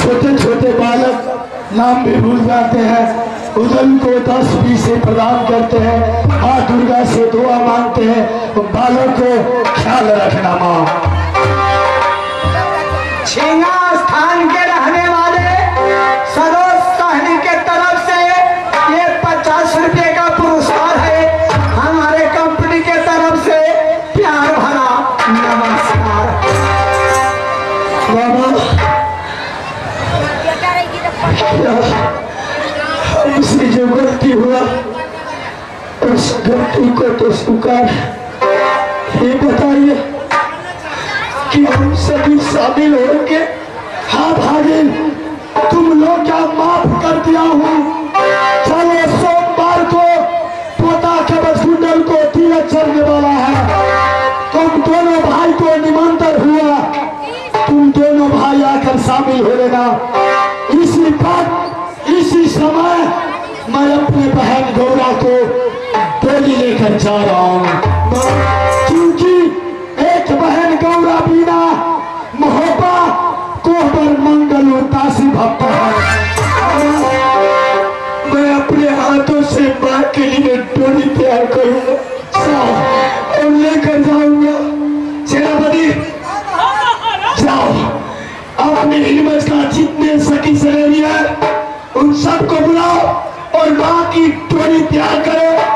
छोटे छोटे बालक नाम भी भूल जाते हैं। उदन को दस बीस से प्रदान करते हैं। माँ दुर्गा से दुआ मांगते हैं। बालक को ख्याल रखना माँ। उस को तो स्वीकार। ये बताइए कि हम सभी शामिल होंगे? हाँ भागे तुम लोग क्या माफ़ कर दिया हूँ? चलो सोमवार को पोता के बसकुंडल को तीरथ चढ़ने वाला है। तुम दोनों भाई को निमंत्रण हुआ। तुम दोनों भाई आकर शामिल हो लेना इसी वक्त इसी समय मैं अपने बहन गौरा को लेकर जा रहा हूँ। क्योंकि एक बहन गौरा बिना, मोहब्बा कोहबर मंगल उतासी भक्त मैं अपने हाथों से माँ के लिए डोली तैयार करूँगा। और लेकर जाऊँगा। सेनापति, जाओ। अपने हिम्मत का जितने सखी सहेली उन सबको बुलाओ और माँ की टोली तैयार करो।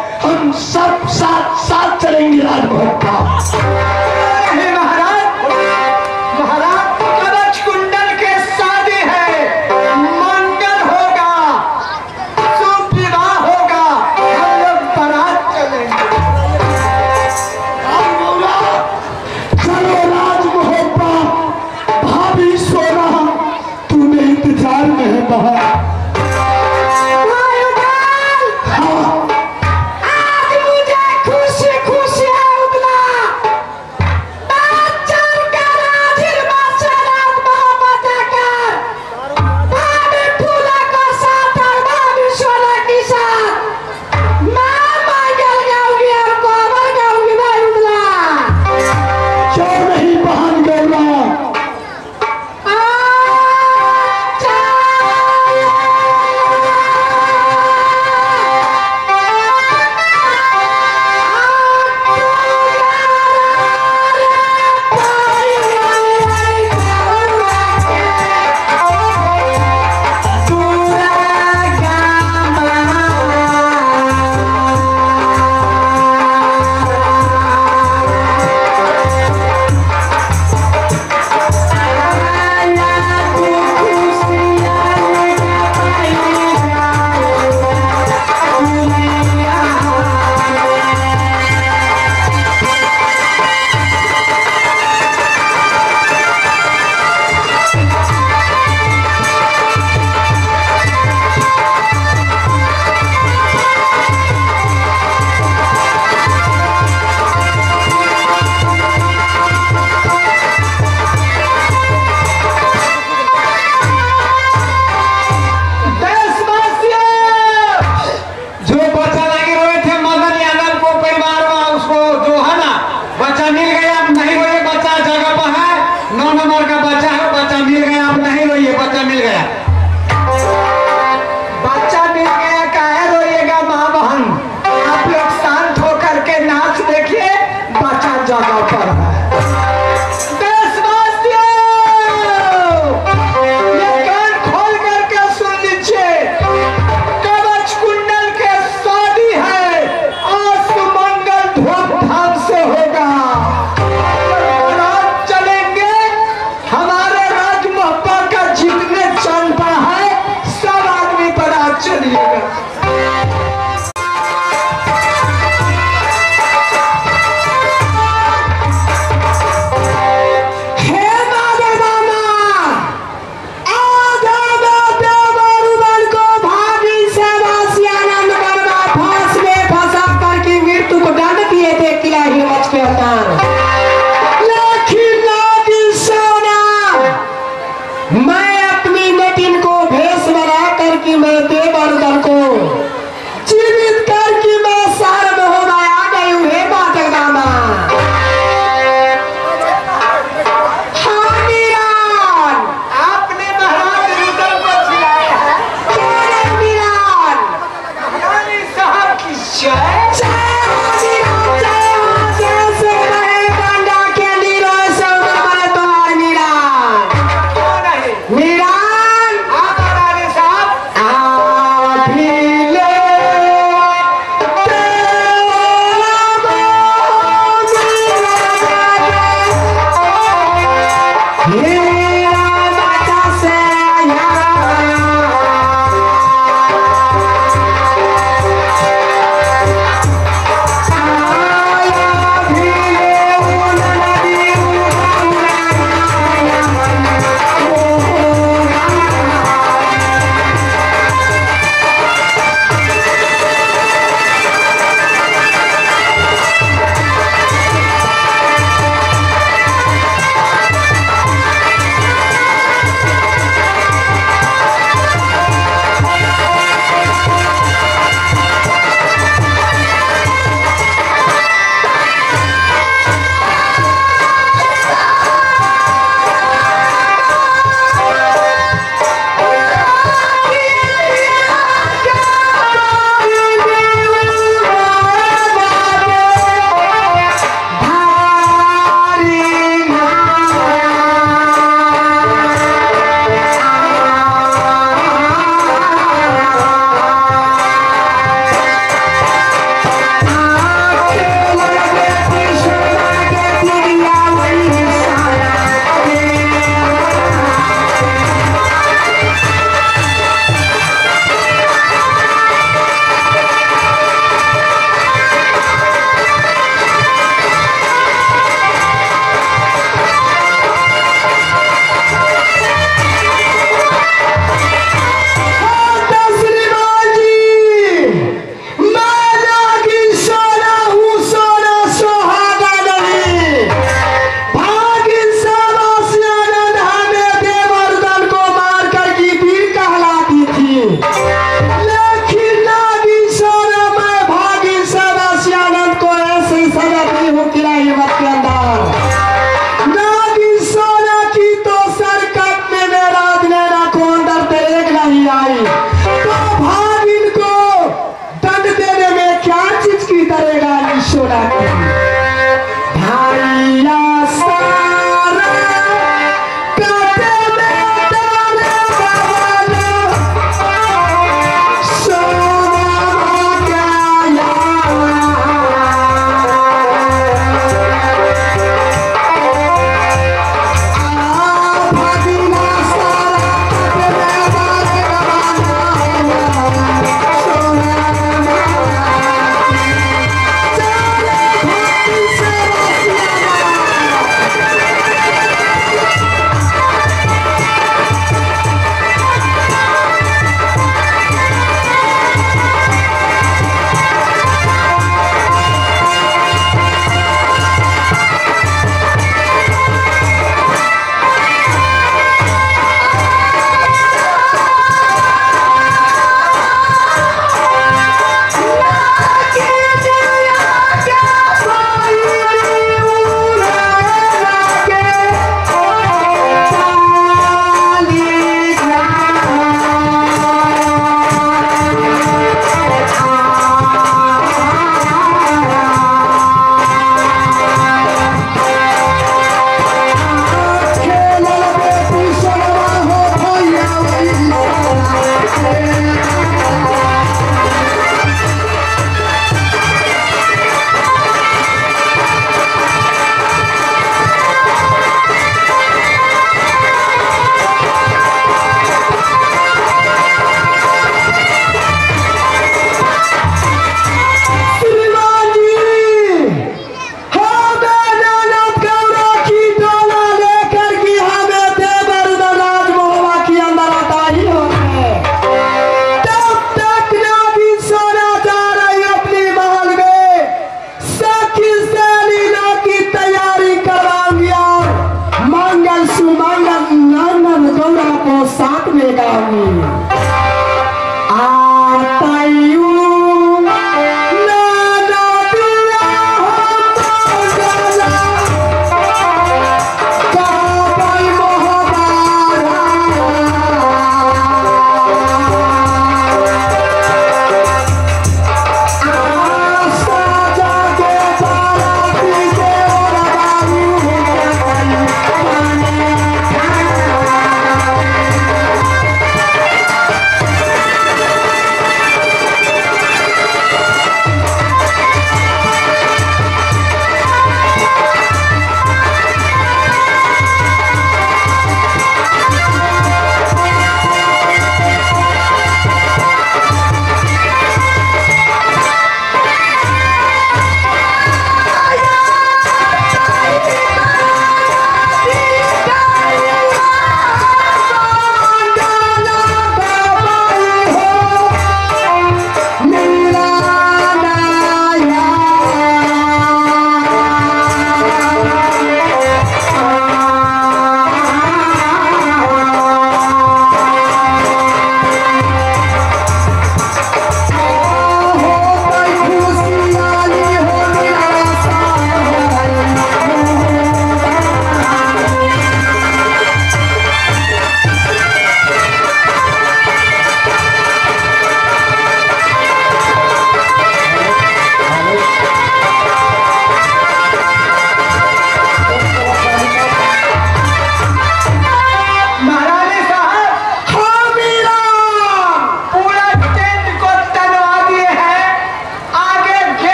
हम सब साथ साथ चलेंगे राजभवन का। हे महाराज महाराज कवच कुंडल के शादी है। मंगल होगा शुभ विवाह होगा। हम लोग बारात चलेंगे। चलो राजमहल भाभी सोना तुम्हें इंतज़ार में है बाहर।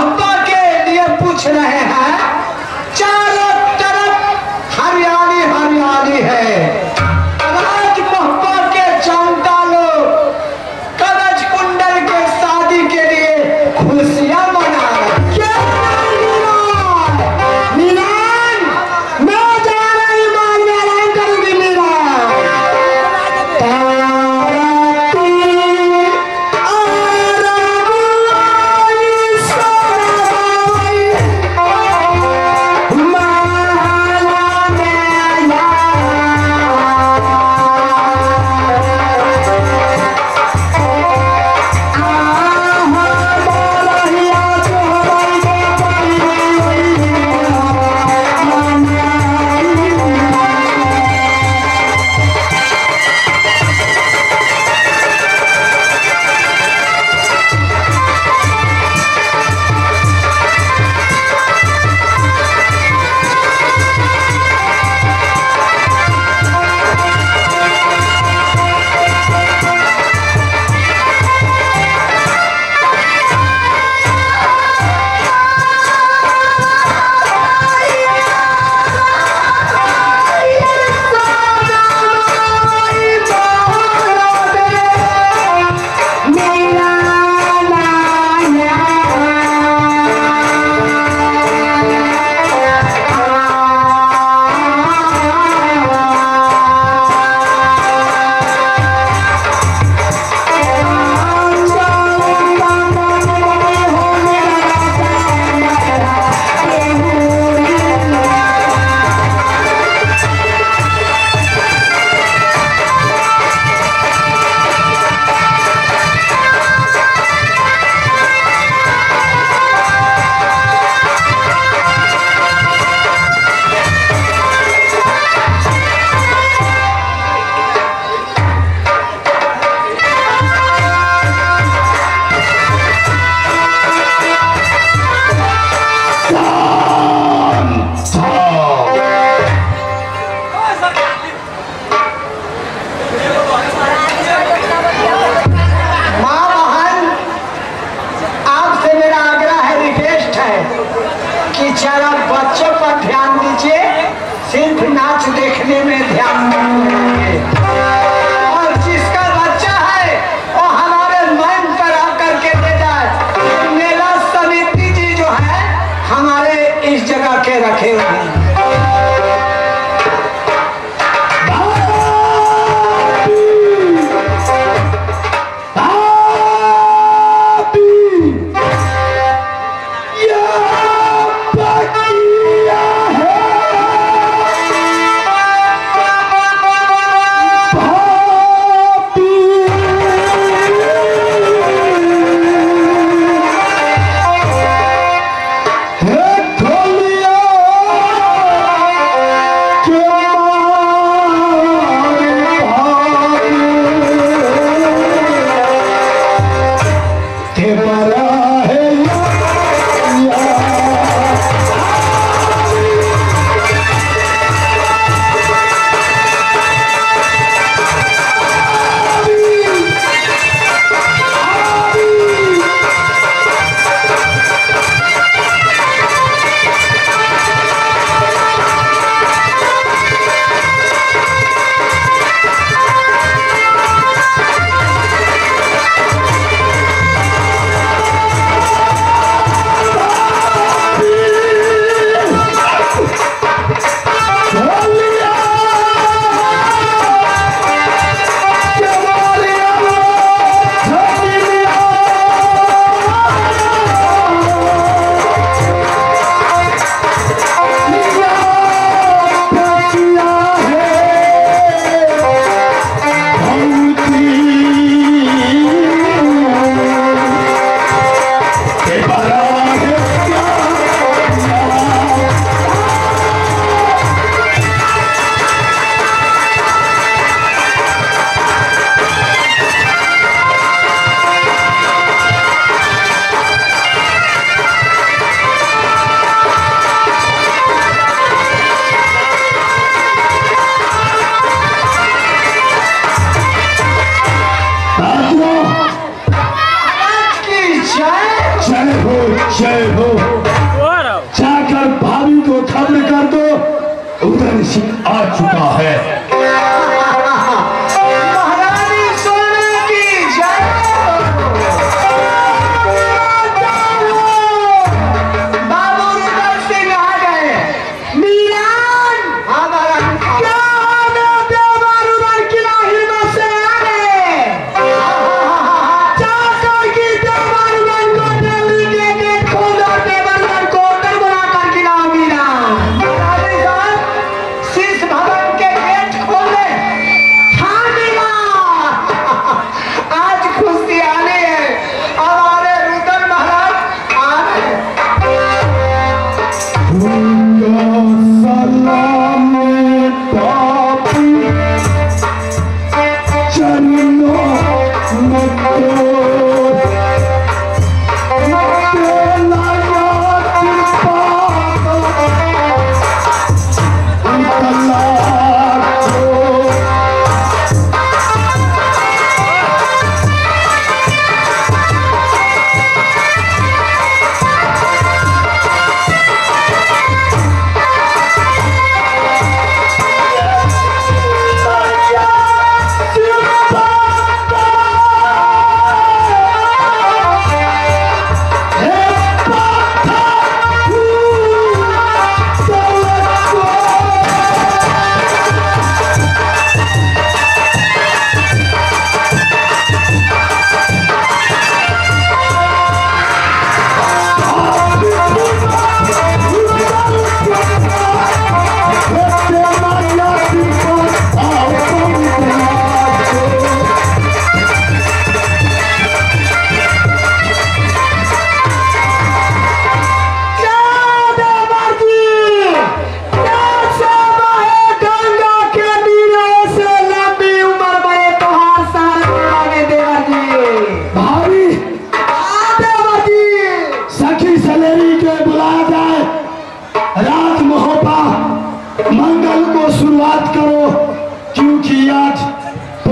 अब्बा के लिए पूछ रहे हैं। चार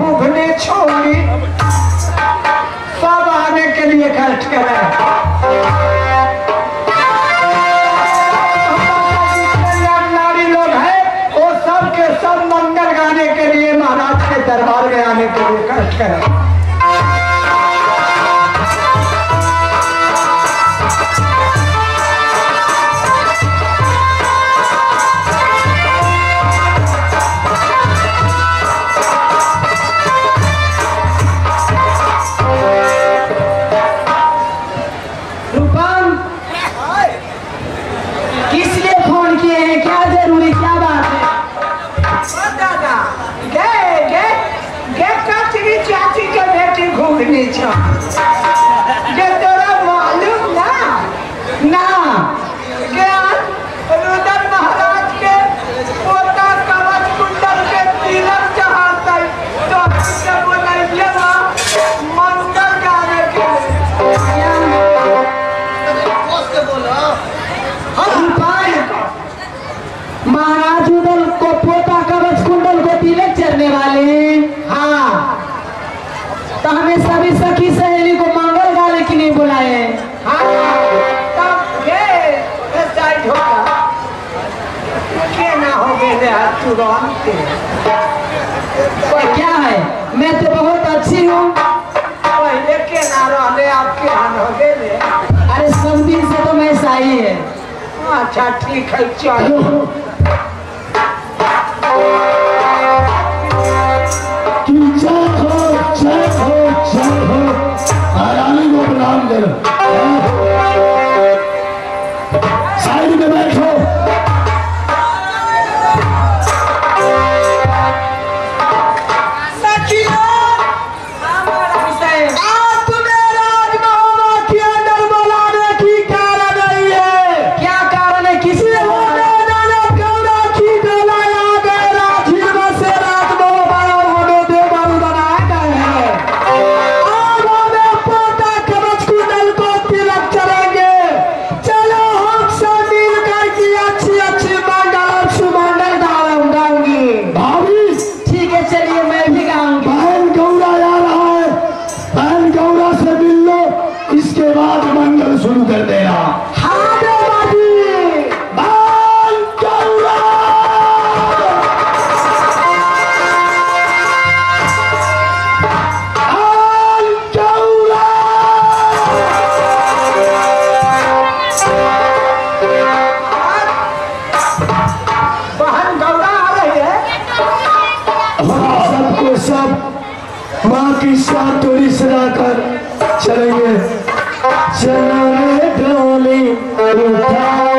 भूखने छोड़ी। सब आने के लिए कष्ट करें। लोग हैं, वो सब सब मंगल गाने के लिए महाराज के दरबार में आने के लिए कष्ट करें। सकते हैं। और क्या है? मैं तो बहुत अच्छी हूँ। पहले के ना आपके हनोगे ने अरे सब दिन से तो मैं सही है। अच्छा ठीक है चलो। साइड में बैठो। Por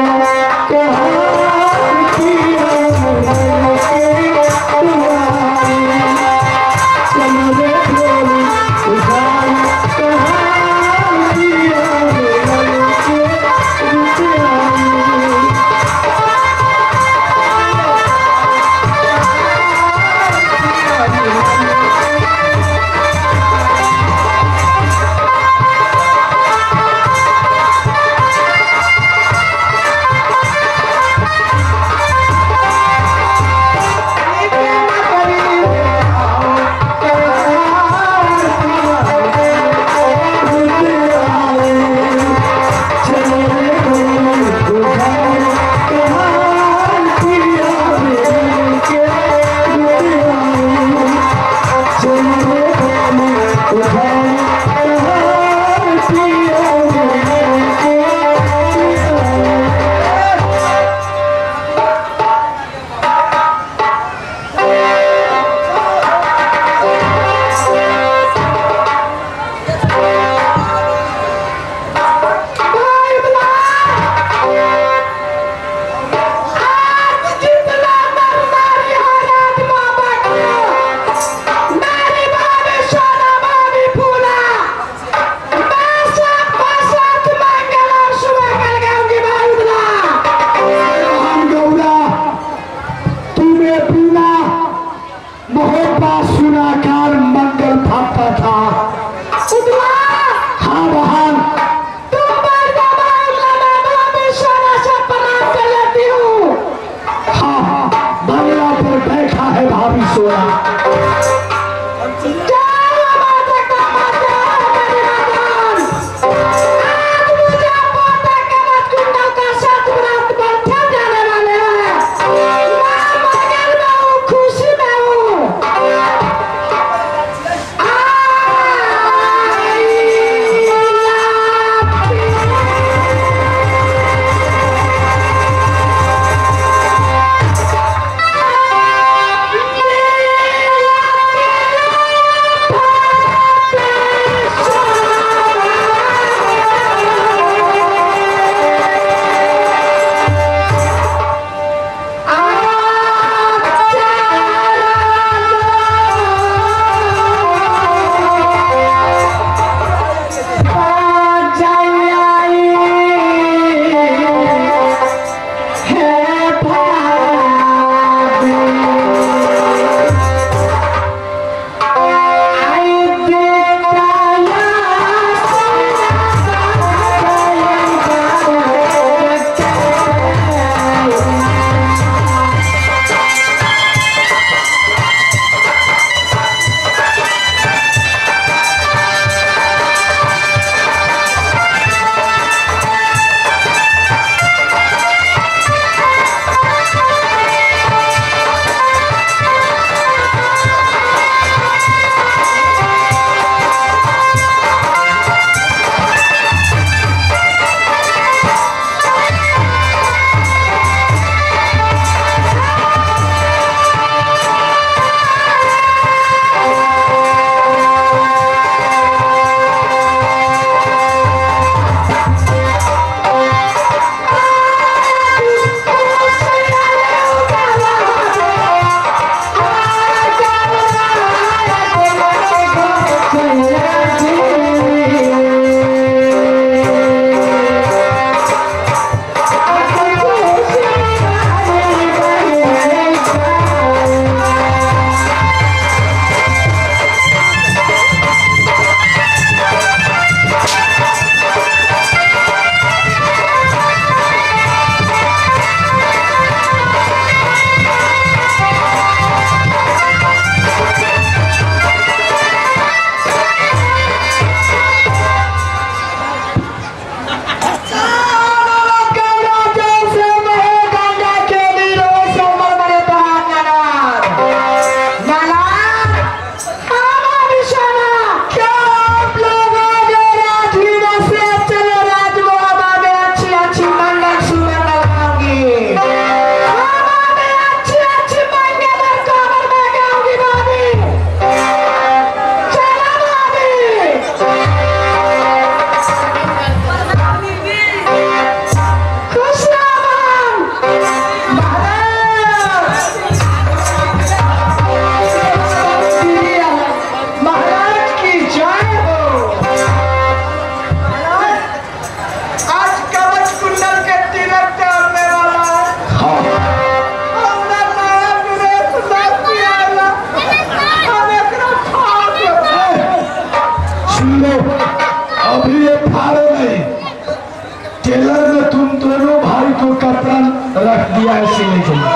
हुआ है नहीं चलना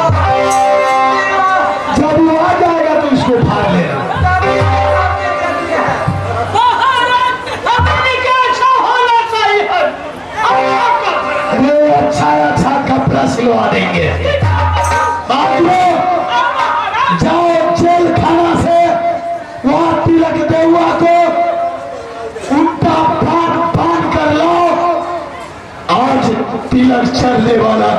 जब वो आ जाएगा तो उसको फाड़ लेना अच्छा अच्छा कपड़ा सिलवा देंगे आप जाओ जेल खाना से वहाँ तिलक देवा को उल्टा फाट फाट कर लो आज तिलक चलने वाला